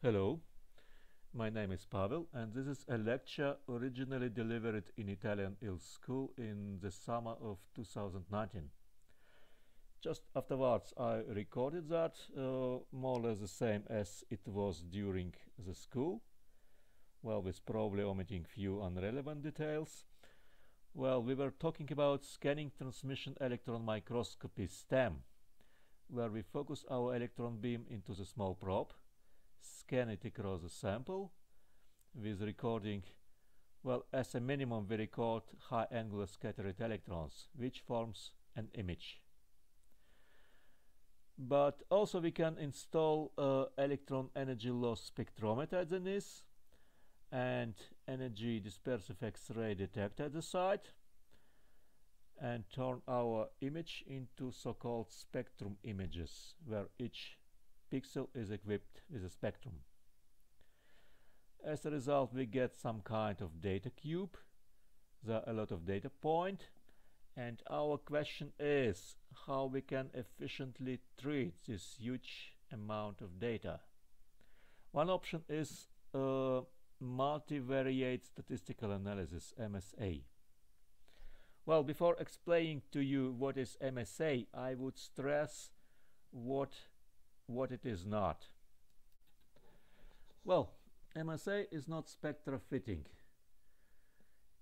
Hello, my name is Pavel and this is a lecture originally delivered in Italian EELS School in the summer of 2019. Just afterwards I recorded that, uh, more or less the same as it was during the school, well with probably omitting few unrelevant details. Well, we were talking about scanning transmission electron microscopy STEM, where we focus our electron beam into the small probe scan it across the sample with recording well as a minimum we record high angular scattered electrons which forms an image. But also we can install uh, electron energy loss spectrometer at the NIS and energy dispersive X-ray detector at the site and turn our image into so-called spectrum images where each pixel is equipped with a spectrum. As a result we get some kind of data cube, there are a lot of data points point and our question is how we can efficiently treat this huge amount of data. One option is uh, multivariate statistical analysis MSA. Well, before explaining to you what is MSA, I would stress what what it is not. Well, MSA is not spectra fitting.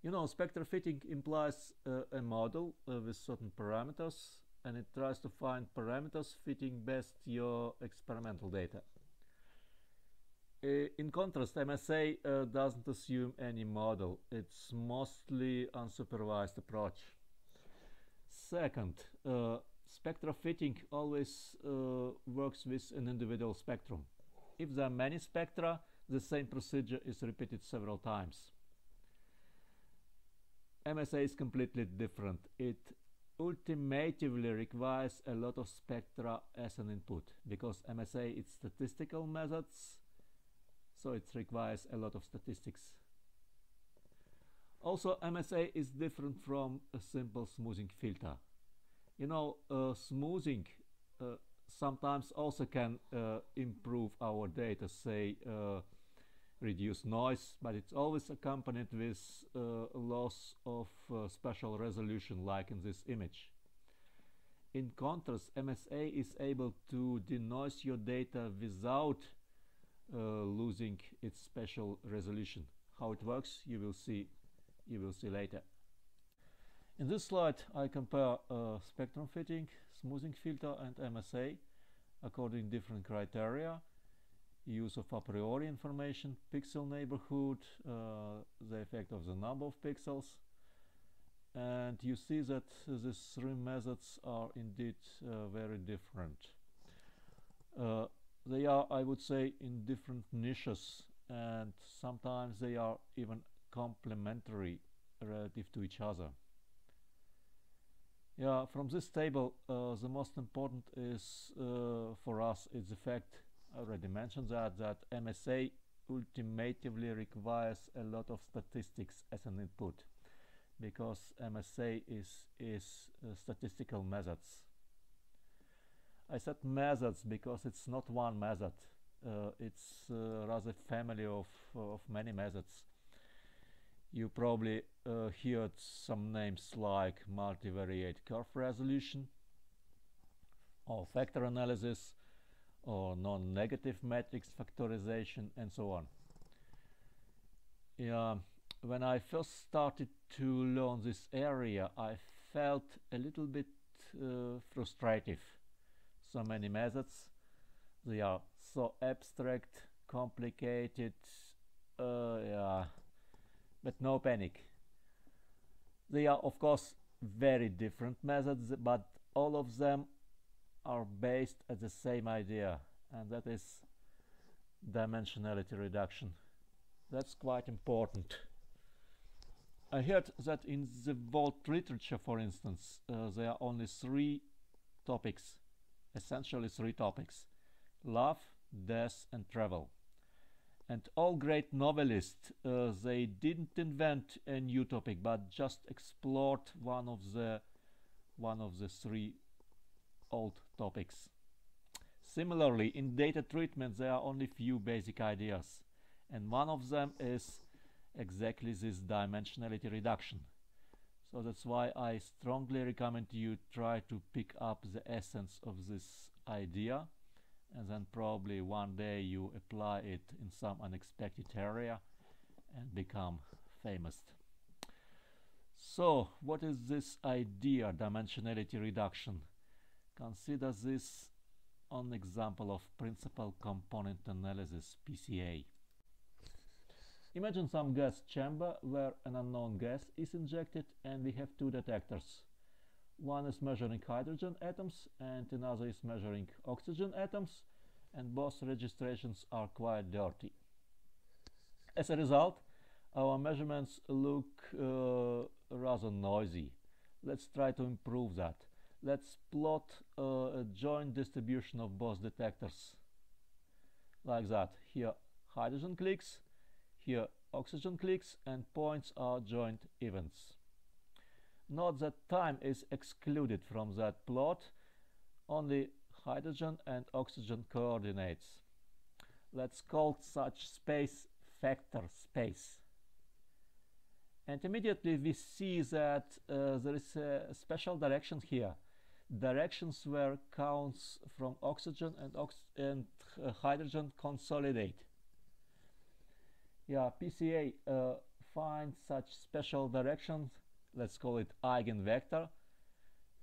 You know, spectra fitting implies uh, a model uh, with certain parameters and it tries to find parameters fitting best your experimental data. Uh, in contrast, MSA uh, doesn't assume any model. It's mostly unsupervised approach. Second, uh, spectra fitting always uh, works with an individual spectrum. If there are many spectra, the same procedure is repeated several times. MSA is completely different. It ultimately requires a lot of spectra as an input because MSA is statistical methods, so it requires a lot of statistics. Also, MSA is different from a simple smoothing filter you know uh, smoothing uh, sometimes also can uh, improve our data say uh, reduce noise but it's always accompanied with uh, loss of uh, spatial resolution like in this image. In contrast MSA is able to denoise your data without losing its spatial resolution. How it works you will see you will see later in this slide I compare uh, spectrum fitting, smoothing filter and MSA according different criteria use of a priori information, pixel neighborhood, uh, the effect of the number of pixels and you see that these three methods are indeed uh, very different. Uh, they are, I would say, in different niches and sometimes they are even complementary relative to each other. Yeah, from this table, uh, the most important is uh, for us is the fact I already mentioned that that MSA ultimately requires a lot of statistics as an input because MSA is is uh, statistical methods. I said methods because it's not one method. Uh, it's uh, rather family of of many methods you probably uh, heard some names like multivariate curve resolution or factor analysis or non-negative matrix factorization and so on. Yeah, when I first started to learn this area I felt a little bit uh, frustrated. So many methods, they are so abstract, complicated, uh, yeah, but no panic. They are of course very different methods, but all of them are based at the same idea, and that is dimensionality reduction. That's quite important. I heard that in the Volt literature, for instance, uh, there are only three topics, essentially three topics, love, death and travel and all great novelists uh, they didn't invent a new topic but just explored one of the one of the three old topics Similarly, in data treatment, there are only few basic ideas, and one of them is exactly this dimensionality reduction. So that's why I strongly recommend you try to pick up the essence of this idea and then probably one day you apply it in some unexpected area and become famous. So what is this idea dimensionality reduction? Consider this on example of principal component analysis PCA. Imagine some gas chamber where an unknown gas is injected and we have two detectors. One is measuring hydrogen atoms and another is measuring oxygen atoms and both registrations are quite dirty. As a result, our measurements look uh, rather noisy. Let's try to improve that. Let's plot uh, a joint distribution of both detectors like that. Here hydrogen clicks, here oxygen clicks and points are joint events. Note that time is excluded from that plot, only hydrogen and oxygen coordinates. Let's call such space vector space. And immediately we see that uh, there is a special direction here. Directions where counts from oxygen and, ox and uh, hydrogen consolidate. Yeah, PCA uh, finds such special directions, let's call it eigenvector.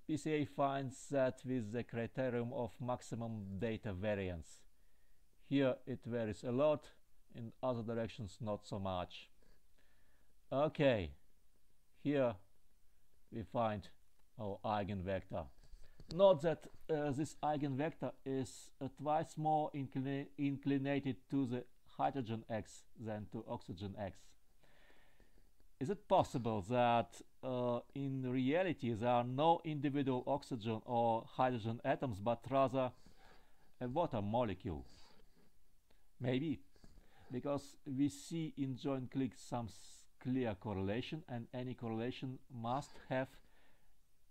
PCA finds that with the criterion of maximum data variance. Here it varies a lot, in other directions not so much. Okay, here we find our eigenvector. Note that uh, this eigenvector is uh, twice more inclina inclinated to the hydrogen x than to oxygen x. Is it possible that uh, in reality there are no individual oxygen or hydrogen atoms but rather a water molecule? Maybe, because we see in joint clicks some clear correlation and any correlation must have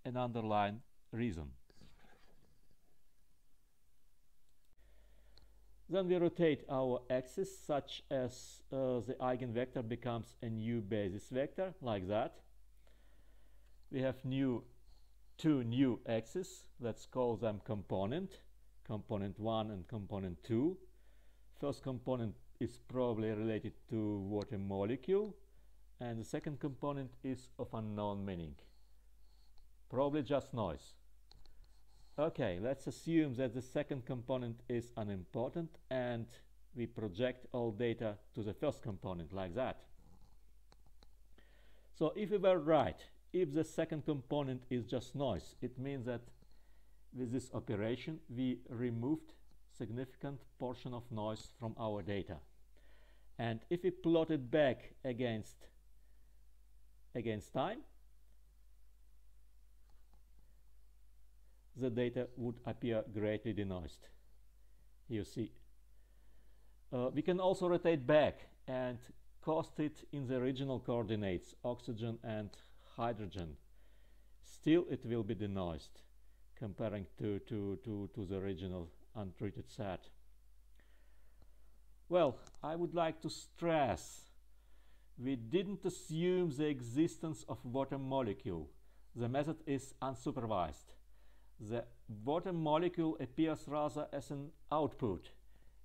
an underlying reason. Then we rotate our axis such as uh, the eigenvector becomes a new basis vector like that. We have new two new axes, let's call them component, component 1 and component 2. First component is probably related to water molecule and the second component is of unknown meaning. Probably just noise. Okay, let's assume that the second component is unimportant and we project all data to the first component like that. So if we were right, if the second component is just noise, it means that with this operation we removed significant portion of noise from our data. And if we plot it back against against time, the data would appear greatly denoised. You see. Uh, we can also rotate back and cast it in the original coordinates, oxygen and hydrogen. Still it will be denoised comparing to, to, to, to the original untreated set. Well, I would like to stress we didn't assume the existence of water molecule. The method is unsupervised. The water molecule appears rather as an output.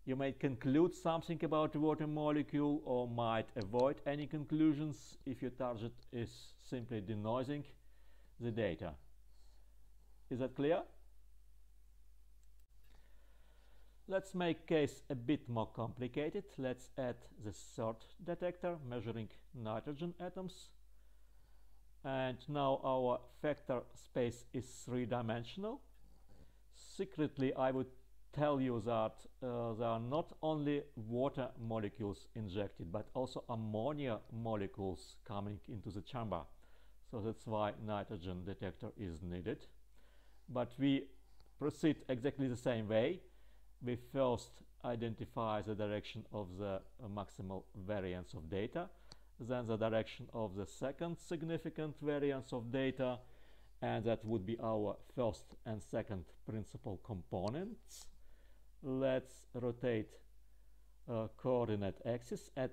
You might conclude something about the water molecule or might avoid any conclusions if your target is simply denoising the data. Is that clear? Let's make case a bit more complicated. Let's add the third detector measuring nitrogen atoms. And now our vector space is three-dimensional. Secretly, I would tell you that uh, there are not only water molecules injected, but also ammonia molecules coming into the chamber. So that's why nitrogen detector is needed. But we proceed exactly the same way we first identify the direction of the maximal variance of data, then the direction of the second significant variance of data, and that would be our first and second principal components. Let's rotate uh, coordinate axis at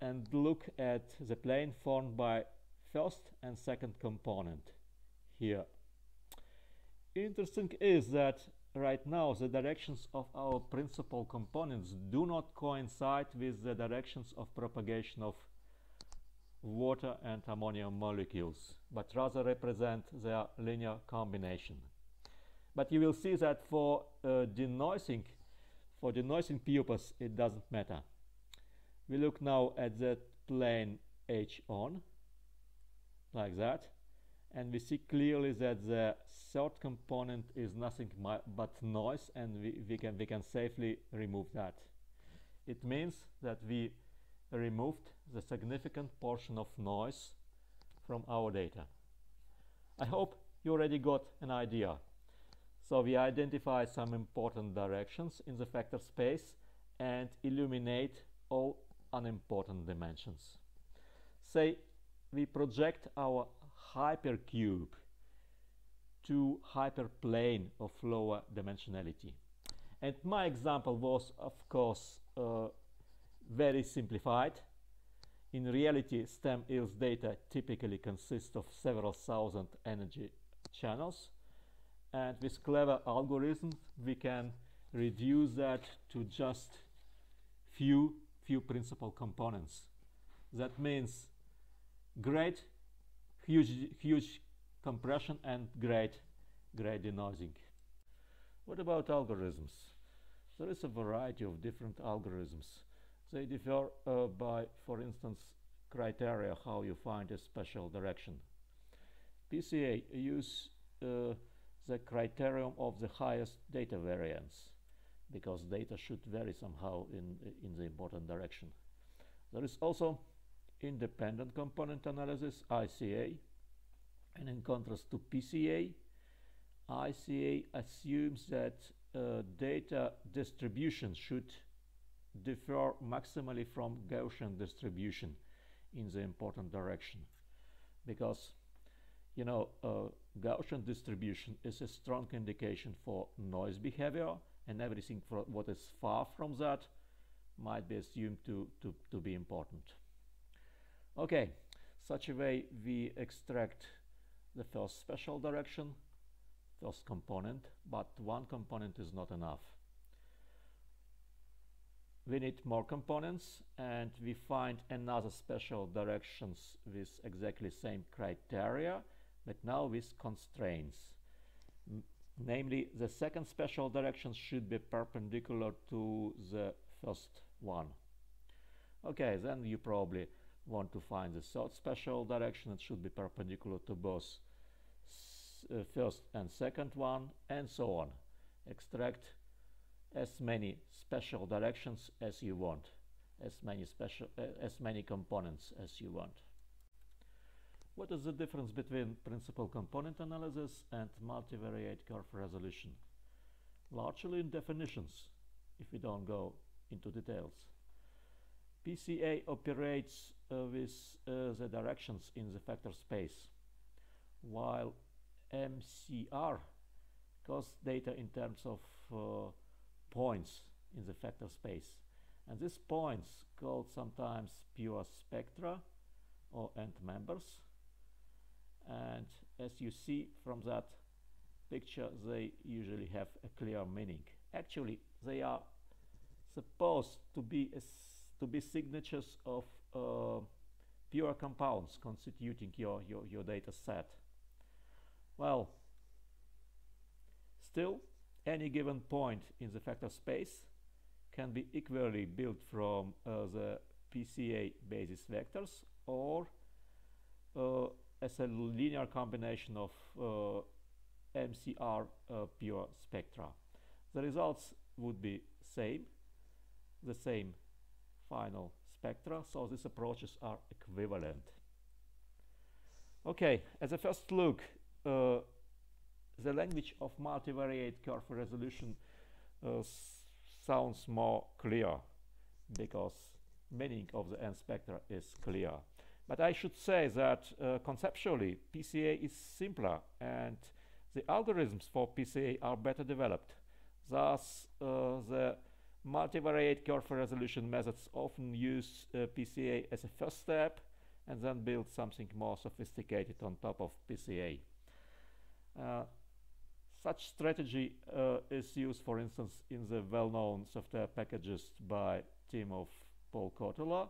and look at the plane formed by first and second component here. Interesting is that right now the directions of our principal components do not coincide with the directions of propagation of water and ammonia molecules, but rather represent their linear combination. But you will see that for uh, denoising, for denoising purpose, it doesn't matter. We look now at the plane H on, like that, and we see clearly that the third component is nothing but noise, and we, we, can, we can safely remove that. It means that we removed the significant portion of noise from our data. I hope you already got an idea. So we identify some important directions in the vector space and illuminate all unimportant dimensions. Say we project our hypercube to hyperplane of lower dimensionality. And my example was, of course, uh, very simplified. In reality, STEM-EELS data typically consists of several thousand energy channels. And with clever algorithms, we can reduce that to just few, few principal components. That means great, huge, huge compression and great, great denoising. What about algorithms? There is a variety of different algorithms. They differ uh, by, for instance, criteria how you find a special direction. PCA use uh, the criterion of the highest data variance because data should vary somehow in, in the important direction. There is also independent component analysis, ICA, and in contrast to PCA, ICA assumes that uh, data distribution should differ maximally from Gaussian distribution in the important direction because you know uh, Gaussian distribution is a strong indication for noise behavior and everything what is far from that might be assumed to, to, to be important. Okay, such a way we extract the first special direction, first component, but one component is not enough we need more components and we find another special directions with exactly same criteria but now with constraints. M namely the second special direction should be perpendicular to the first one. Okay then you probably want to find the third special direction. It should be perpendicular to both uh, first and second one and so on. Extract as many special directions as you want, as many special, uh, as many components as you want. What is the difference between principal component analysis and multivariate curve resolution? Largely in definitions, if we don't go into details. PCA operates uh, with uh, the directions in the vector space, while MCR goes data in terms of uh, points in the vector space. And these points called sometimes pure spectra or end members. And as you see from that picture, they usually have a clear meaning. Actually, they are supposed to be to be signatures of uh, pure compounds constituting your, your, your data set. Well, still, any given point in the vector space can be equally built from uh, the PCA basis vectors or uh, as a linear combination of uh, MCR uh, pure spectra. The results would be same, the same final spectra, so these approaches are equivalent. Okay, as a first look, uh, the language of multivariate curve resolution uh, sounds more clear because meaning of the n spectra is clear. But I should say that uh, conceptually PCA is simpler and the algorithms for PCA are better developed Thus, uh, the multivariate curve resolution methods often use uh, PCA as a first step and then build something more sophisticated on top of PCA. Uh, such strategy uh, is used, for instance, in the well-known software packages by team of Paul Kotula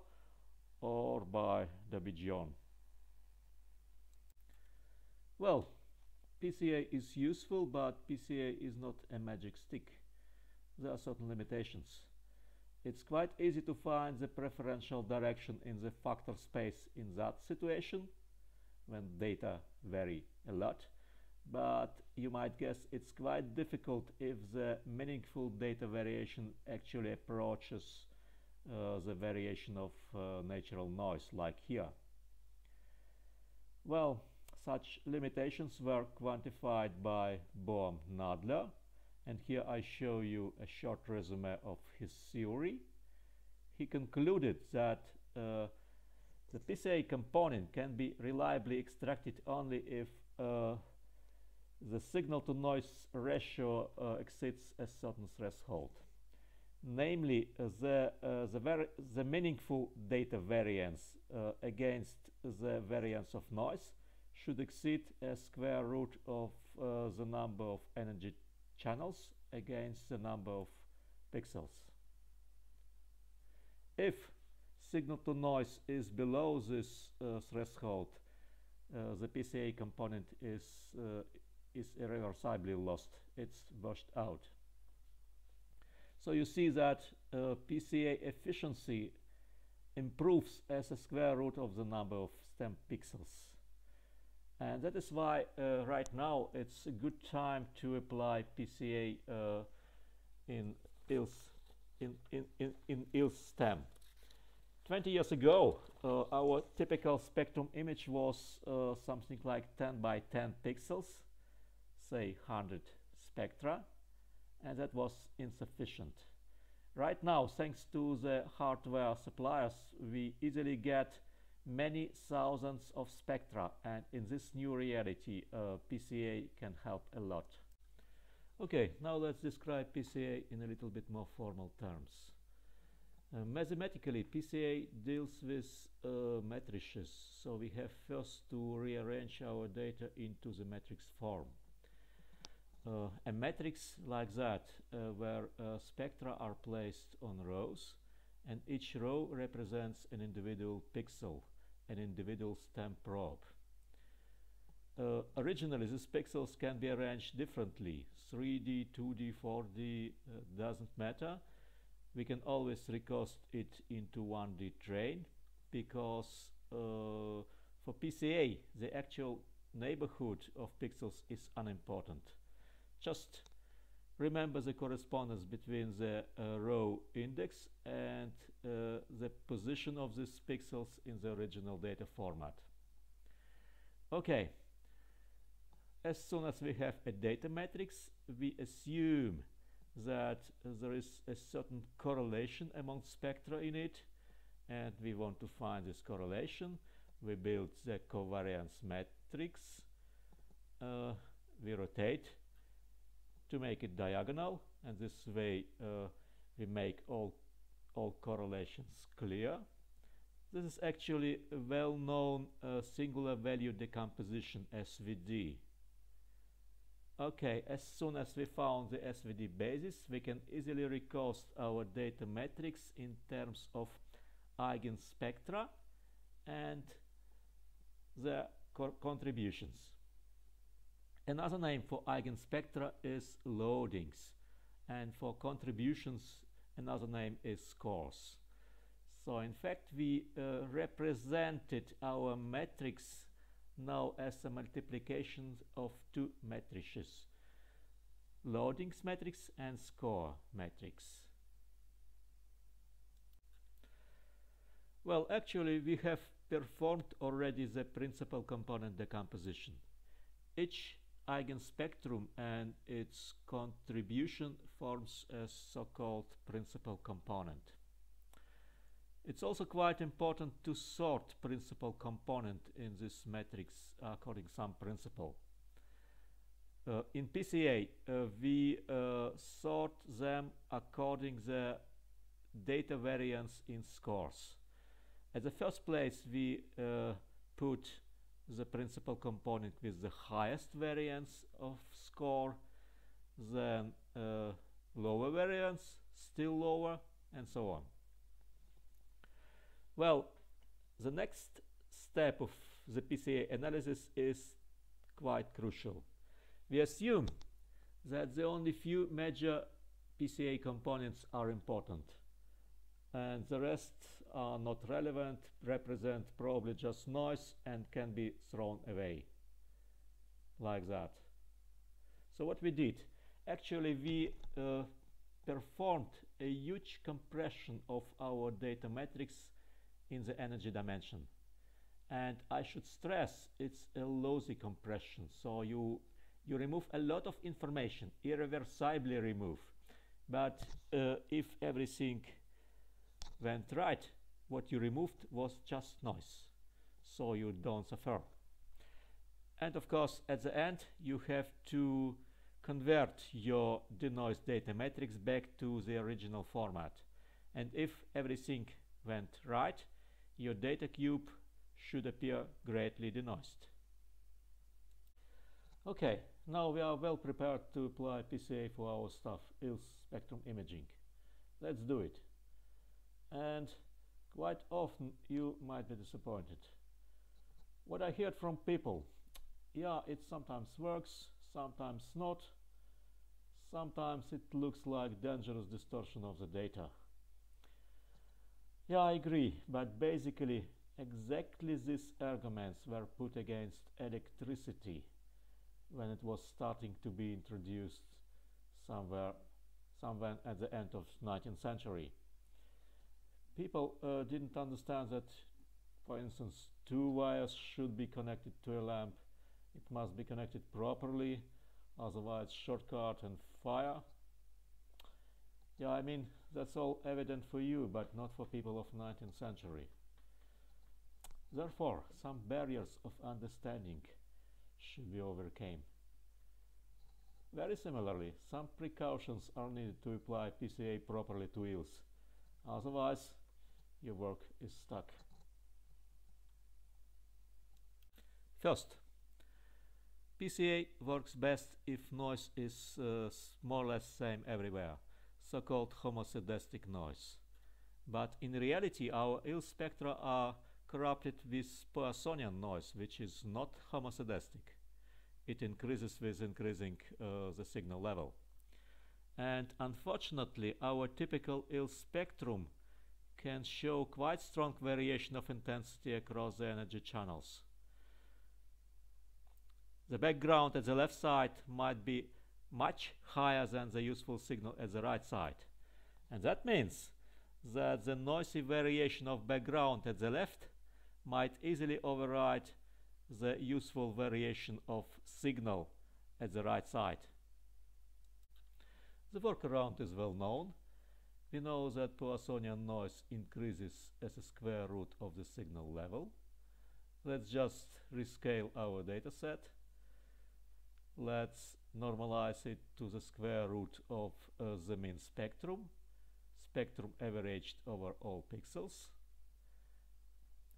or by Dobigeon. Well, PCA is useful, but PCA is not a magic stick. There are certain limitations. It's quite easy to find the preferential direction in the factor space in that situation, when data vary a lot, but you might guess it's quite difficult if the meaningful data variation actually approaches the variation of uh, natural noise, like here. Well, such limitations were quantified by Boaz Nadler, and here I show you a short resume of his theory. He concluded that uh, the PCA component can be reliably extracted only if uh, the signal to noise ratio uh, exceeds a certain threshold. Namely, uh, the, uh, the, the, meaningful data variance uh, against the variance of noise should exceed a square root of the number of energy channels against the number of pixels. If signal to noise is below this uh, threshold, uh, the PCA component is, uh, is irreversibly lost. It's washed out. So you see that uh, PCA efficiency improves as a square root of the number of stem pixels. And that is why uh, right now it's a good time to apply PCA uh, in EELS in, in, in, in EELS stem. 20 years ago, uh, our typical spectrum image was uh, something like 10 by 10 pixels, say 100 spectra, and that was insufficient. Right now, thanks to the hardware suppliers, we easily get many thousands of spectra and in this new reality uh, PCA can help a lot. Okay, now let's describe PCA in a little bit more formal terms. Uh, mathematically, PCA deals with uh, matrices, so we have first to rearrange our data into the matrix form. Uh, a matrix like that, uh, where uh, spectra are placed on rows, and each row represents an individual pixel an individual stem probe. Uh, originally, these pixels can be arranged differently. 3D, 2D, 4D, uh, doesn't matter. We can always recast it into 1D train because uh, for PCA, the actual neighborhood of pixels is unimportant. Just remember the correspondence between the uh, row index and uh, the position of these pixels in the original data format. Okay, as soon as we have a data matrix, we assume that there is a certain correlation among spectra in it, and we want to find this correlation. We build the covariance matrix, uh, we rotate to make it diagonal, and this way uh, we make all all correlations clear. This is actually a well-known uh, singular value decomposition SVD. Okay, as soon as we found the SVD basis, we can easily recast our data matrix in terms of eigenspectra and the contributions. Another name for eigenspectra is loadings, and for contributions another name is scores. So in fact we uh, represented our matrix now as a multiplication of two matrices loadings matrix and score matrix. Well actually we have performed already the principal component decomposition. Each eigenspectrum and its contribution forms a so-called principal component. It's also quite important to sort principal component in this matrix according some principle. Uh, in PCA, uh, we uh, sort them according the data variance in scores. At the first place, we uh, put the principal component with the highest variance of score, then uh, lower variance, still lower, and so on. Well, the next step of the PCA analysis is quite crucial. We assume that the only few major PCA components are important and the rest are not relevant, represent probably just noise and can be thrown away like that. So what we did, actually we uh, performed a huge compression of our data matrix in the energy dimension. And I should stress it's a lossy compression, so you you remove a lot of information, irreversibly remove. But uh, if everything went right, what you removed was just noise, so you don't suffer. And of course, at the end, you have to convert your denoised data matrix back to the original format. And if everything went right, your data cube should appear greatly denoised. Okay, now we are well prepared to apply PCA for our stuff, EELS spectrum imaging. Let's do it. And quite often you might be disappointed. What I heard from people, yeah, it sometimes works, sometimes not, sometimes it looks like dangerous distortion of the data. Yeah, I agree, but basically exactly these arguments were put against electricity when it was starting to be introduced somewhere somewhere at the end of 19th century. People uh, didn't understand that, for instance, two wires should be connected to a lamp. It must be connected properly, otherwise shortcut and fire. Yeah, I mean, that's all evident for you, but not for people of 19th century. Therefore, some barriers of understanding should be overcame. Very similarly, some precautions are needed to apply PCA properly to EELS. Otherwise, your work is stuck. First, PCA works best if noise is uh, more or less same everywhere, so-called homoscedastic noise. But in reality, our EELS spectra are corrupted with Poissonian noise, which is not homoscedastic. It increases with increasing uh, the signal level. And unfortunately, our typical EELS spectrum can show quite strong variation of intensity across the energy channels. The background at the left side might be much higher than the useful signal at the right side. And that means that the noisy variation of background at the left might easily override the useful variation of signal at the right side. The workaround is well known. We know that Poissonian noise increases as a square root of the signal level. Let's just rescale our dataset. Let's normalize it to the square root of uh, the mean spectrum, spectrum averaged over all pixels.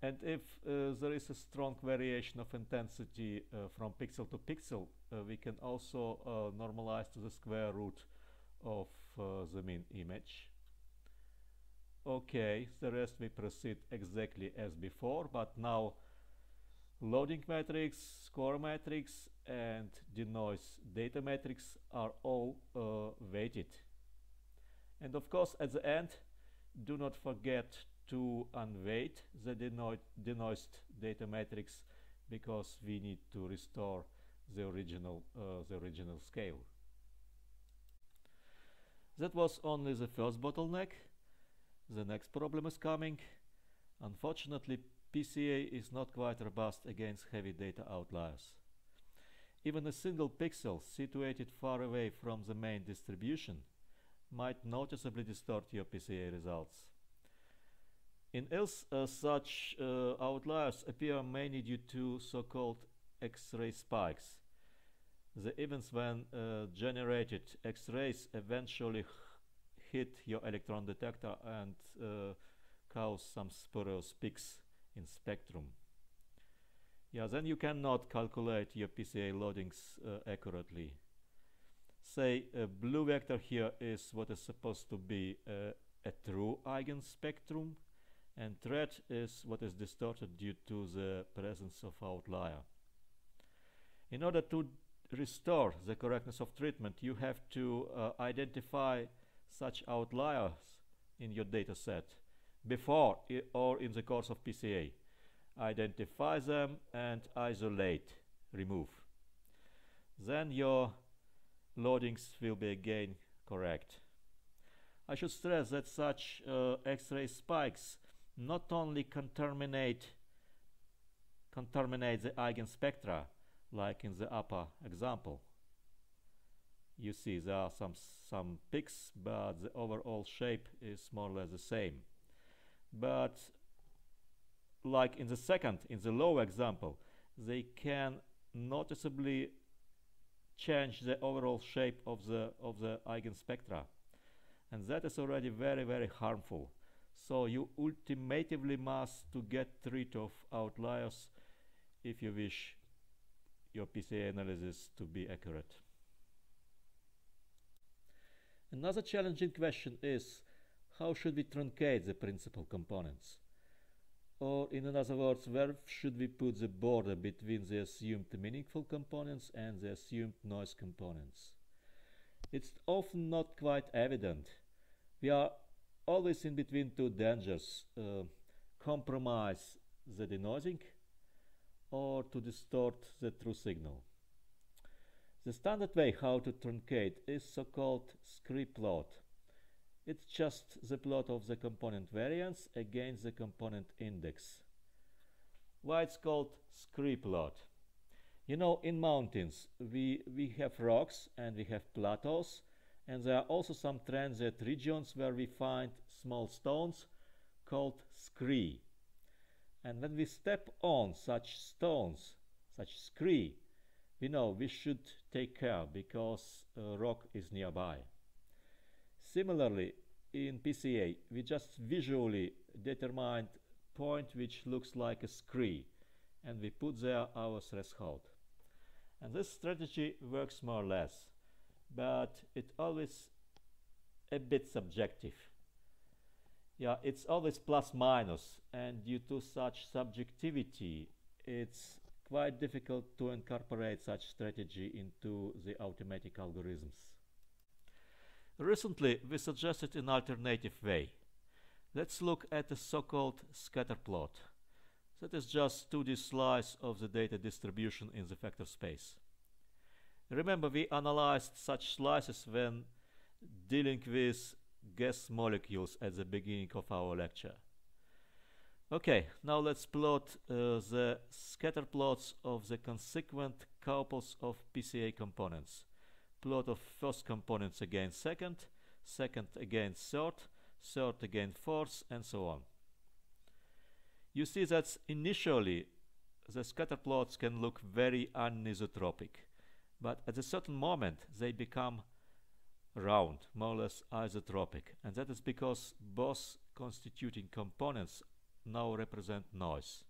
And if uh, there is a strong variation of intensity uh, from pixel to pixel, uh, we can also uh, normalize to the square root of uh, the mean image. Okay, the rest we proceed exactly as before, but now loading matrix, score matrix, and denoise data matrix are all uh, weighted. And of course, at the end, do not forget to unweight the denoised data matrix because we need to restore the original uh, the original scale. That was only the first bottleneck. The next problem is coming. Unfortunately, PCA is not quite robust against heavy data outliers. Even a single pixel situated far away from the main distribution might noticeably distort your PCA results. In EELS, uh, such uh, outliers appear mainly due to so-called X-ray spikes. the events when uh, generated X-rays eventually hit your electron detector and uh, cause some spurious peaks in spectrum. Yeah, then you cannot calculate your PCA loadings uh, accurately. Say a blue vector here is what is supposed to be uh, a true eigenspectrum and red is what is distorted due to the presence of outlier. In order to restore the correctness of treatment, you have to uh, identify such outliers in your data set before or in the course of PCA. Identify them and isolate, remove. Then your loadings will be again correct. I should stress that such uh, X-ray spikes not only contaminate contaminate the eigenspectra, like in the upper example. You see there are some, some peaks, but the overall shape is more or less the same. But like in the second, in the low example, they can noticeably change the overall shape of the, of the eigenspectra. And that is already very, very harmful. So you ultimately must to get rid of outliers if you wish your PCA analysis to be accurate. Another challenging question is how should we truncate the principal components? Or in other words, where should we put the border between the assumed meaningful components and the assumed noise components? It's often not quite evident. We are always in between two dangers. Uh, compromise the denoising or to distort the true signal. The standard way how to truncate is so-called scree plot. It's just the plot of the component variance against the component index. Why it's called scree plot? You know, in mountains, we, we have rocks and we have plateaus, and there are also some transient regions where we find small stones called scree. And when we step on such stones, such scree, we know we should take care because a rock is nearby. Similarly, in PCA, we just visually determined point which looks like a scree and we put there our threshold. And this strategy works more or less, but it always a bit subjective yeah, it's always plus minus, and due to such subjectivity, it's quite difficult to incorporate such strategy into the automatic algorithms. Recently, we suggested an alternative way. Let's look at a so-called scatter plot. That is just 2D slice of the data distribution in the vector space. Remember, we analyzed such slices when dealing with gas molecules at the beginning of our lecture. Okay, now let's plot uh, the scatter plots of the consequent couples of PCA components. Plot of first components against second, second against third, third against fourth, and so on. You see that initially the scatter plots can look very anisotropic, but at a certain moment they become round, more or less isotropic. And that is because both constituting components now represent noise.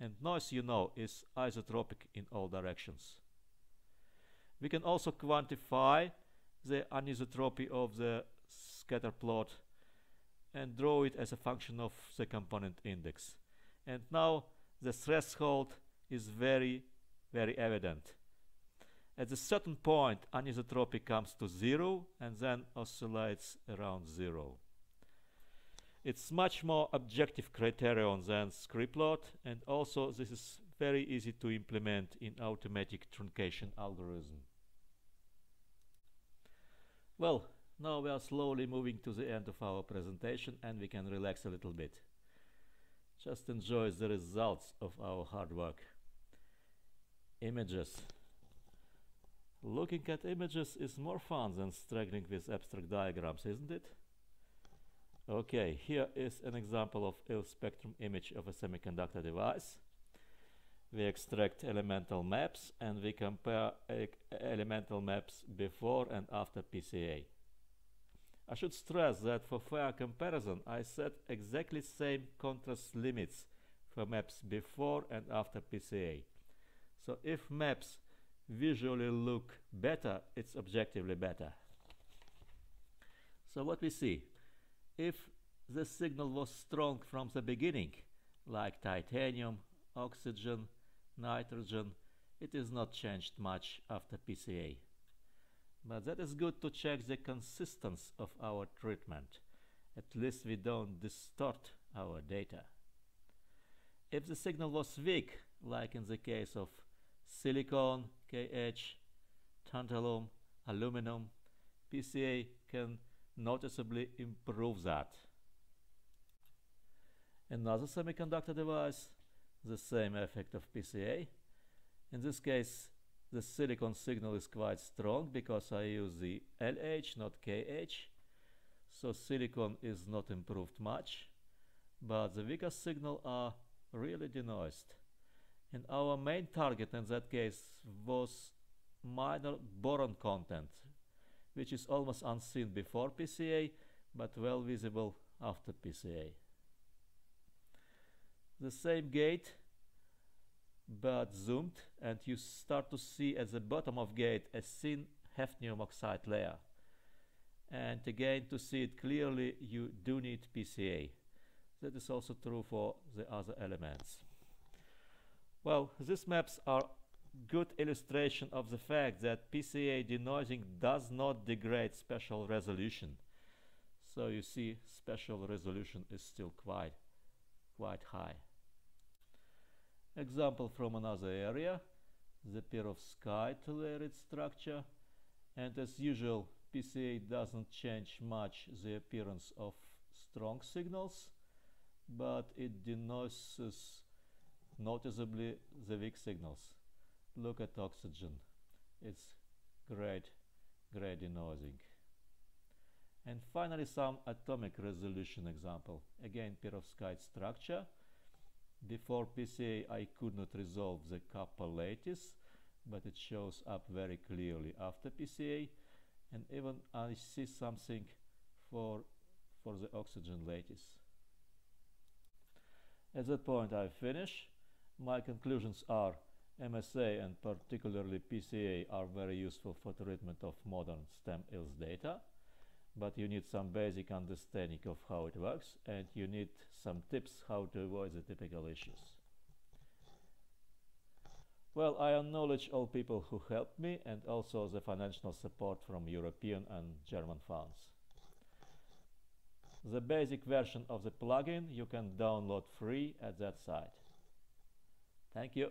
And noise, you know, is isotropic in all directions. We can also quantify the anisotropy of the scatter plot and draw it as a function of the component index. And now the threshold is very, very evident. At a certain point, anisotropy comes to zero and then oscillates around zero. It's much more objective criterion than scree plot, and also this is very easy to implement in automatic truncation algorithm. Well, now we are slowly moving to the end of our presentation and we can relax a little bit. Just enjoy the results of our hard work. Images. Looking at images is more fun than struggling with abstract diagrams, isn't it? Okay, here is an example of EELS spectrum image of a semiconductor device. we extract elemental maps and we compare uh, elemental maps before and after PCA. I should stress that for fair comparison I set exactly same contrast limits for maps before and after PCA. So if maps visually look better, it's objectively better. So what we see, if the signal was strong from the beginning, like titanium, oxygen, nitrogen, it is not changed much after PCA. But that is good to check the consistency of our treatment. At least we don't distort our data. If the signal was weak, like in the case of silicon, K-edge, tantalum, aluminum, PCA can noticeably improve that. Another semiconductor device, the same effect of PCA. In this case, the silicon signal is quite strong because I use the L-edge, not K-edge. So silicon is not improved much, but the weaker signal are really denoised. And our main target in that case was minor boron content, which is almost unseen before PCA, but well visible after PCA. The same gate, but zoomed, and you start to see at the bottom of gate a thin hafnium oxide layer. And again, to see it clearly, you do need PCA. That is also true for the other elements. Well, these maps are good illustration of the fact that PCA denoising does not degrade spatial resolution. So you see spatial resolution is still quite, quite high. Example from another area, the perovskite layered structure. And as usual, PCA doesn't change much the appearance of strong signals, but it denoises noticeably the weak signals. Look at oxygen. It's great, denoising. And finally some atomic resolution example. Again perovskite structure. Before PCA I could not resolve the kappa lattice, but it shows up very clearly after PCA and even I see something for, for the oxygen lattice. At that point I finish. My conclusions are MSA and particularly PCA are very useful for treatment of modern STEM EELS data, but you need some basic understanding of how it works and you need some tips how to avoid the typical issues. Well, I acknowledge all people who helped me and also the financial support from European and German funds. The basic version of the plugin you can download free at that site. Thank you.